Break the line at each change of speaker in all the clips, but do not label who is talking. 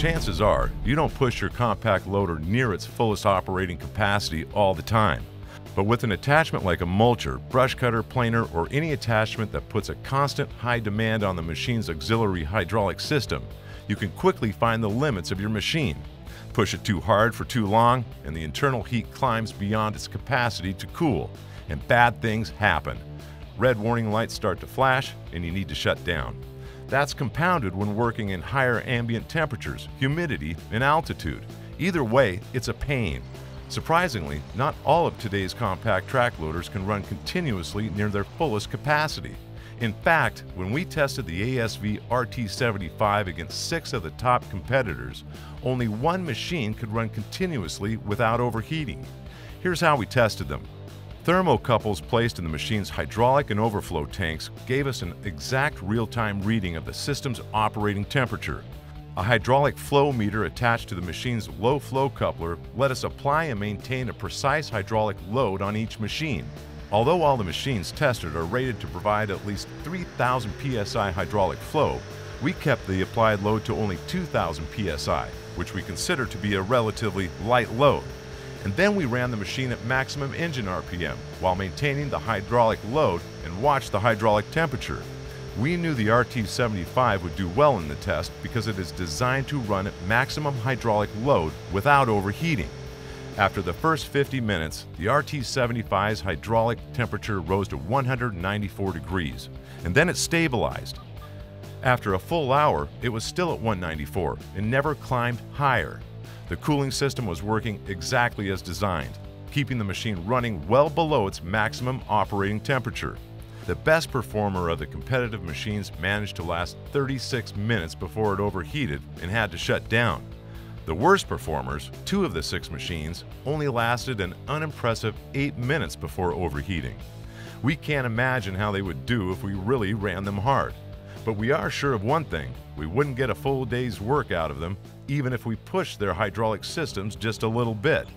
chances are you don't push your compact loader near its fullest operating capacity all the time. But with an attachment like a mulcher, brush cutter, planer, or any attachment that puts a constant high demand on the machine's auxiliary hydraulic system, you can quickly find the limits of your machine. Push it too hard for too long, and the internal heat climbs beyond its capacity to cool, and bad things happen. Red warning lights start to flash, and you need to shut down. That's compounded when working in higher ambient temperatures, humidity, and altitude. Either way, it's a pain. Surprisingly, not all of today's compact track loaders can run continuously near their fullest capacity. In fact, when we tested the ASV RT75 against six of the top competitors, only one machine could run continuously without overheating. Here's how we tested them. Thermocouples placed in the machine's hydraulic and overflow tanks gave us an exact real-time reading of the system's operating temperature. A hydraulic flow meter attached to the machine's low flow coupler let us apply and maintain a precise hydraulic load on each machine. Although all the machines tested are rated to provide at least 3,000 psi hydraulic flow, we kept the applied load to only 2,000 psi, which we consider to be a relatively light load. And then we ran the machine at maximum engine RPM while maintaining the hydraulic load and watched the hydraulic temperature. We knew the RT75 would do well in the test because it is designed to run at maximum hydraulic load without overheating. After the first 50 minutes, the RT75's hydraulic temperature rose to 194 degrees, and then it stabilized. After a full hour, it was still at 194 and never climbed higher. The cooling system was working exactly as designed, keeping the machine running well below its maximum operating temperature. The best performer of the competitive machines managed to last 36 minutes before it overheated and had to shut down. The worst performers, two of the six machines, only lasted an unimpressive 8 minutes before overheating. We can't imagine how they would do if we really ran them hard. But we are sure of one thing we wouldn't get a full day's work out of them, even if we pushed their hydraulic systems just a little bit.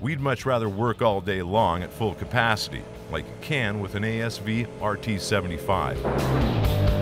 We'd much rather work all day long at full capacity, like you can with an ASV RT75.